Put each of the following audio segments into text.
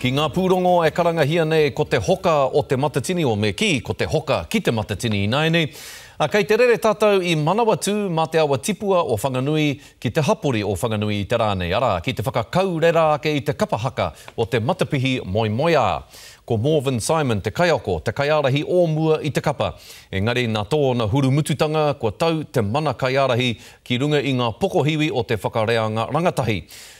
Ki ngā pūrongo e karangahia nei ko te hoka o Te Matatini o me kī, ko te hoka ki Te Matatini ināianei, ā, kei te rere tātou i Manawatū mā te awa tipua o Whanganui ki te hapori o Whanganui i te rā nei, arā, ki te whakakau rera ake i te kapa haka o te matapihi moemoeā. Ko Morvin Simon te kaiako, te kaiārahi o mua i te kapa, engari nā tōna hurumututanga kua tau te mana kaiārahi ki runga i ngā pokohiwi o te whakareanga rangatahi.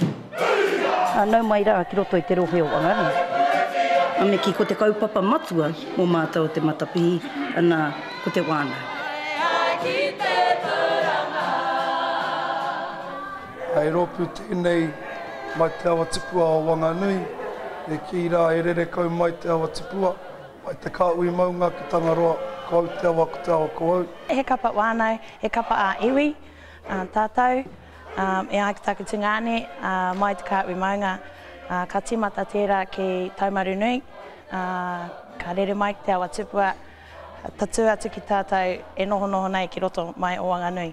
Ā, nau mai rā ki roto i te rohe o Whanganui. Ā, me kī, Ko te kaupapa matua mō mātou o Te Matapihi, anā, ko te wānau. He rōpū tēnei mai te awa tipua o Wanganui, me kī rā, e rere kau mai te awa tipua, mai te kāhui maunga ki Tangaroa, ko au te awa, ko te awa ko au. He kapa wānau, he kapa ā-iwi, ā, tātou. Um, e ai ki taku tungāne, uh, mai te kāhui maunga, uh, ka tīmata tērā ki Taumarunui, uh, ka rere mai ki te awa tupua, tatū atu ki tātou e nohonoho nei ki roto mai o Wanganui.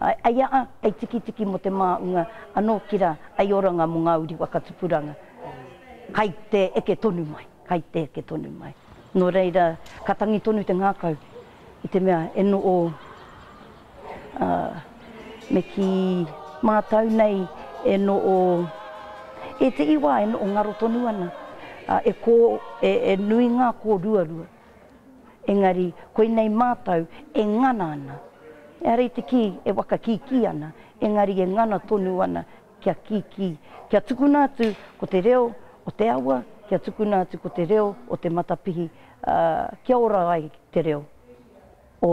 Ai a, ai tikitiki mo te maunga, ano ki ra, ai oranga mo nga uri waka tupuranga. Kai te eke tonu mai, kai te eke tonu mai. No reira, ka tangi tonu te ngakau, i te mea, e no o, a, me ki matau nei, e no o, e te iwa e no o ngaro tonu ana, a, e ko, e nui nga ko ruarua. Engari, koinei mātou e ngana ana. Ehara i te kī e whakakīkī ana, engari e ngana tonu ana kia kīkī, kia tukuna atu ko te reo o te awa, kia tukuna atu ko te reo o te matapihi, ā, kia ora ai te reo o.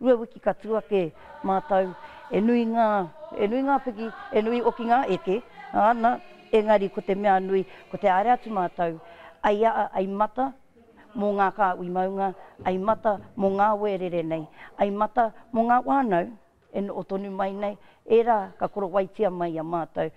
Rua wiki ka tū ake mātou, e nui ngā, e nui ngā piki, e nui hoki ngā eke, ana, engari ko te mea nui, ko te haere atu mātou, ai a, ai mata mō ngā kāhui maunga, ai mata mō ngā wērere nei, ai mata mō ngā whānau e noho tonu mai nei, ērā ka korowaitia mai i a mātou.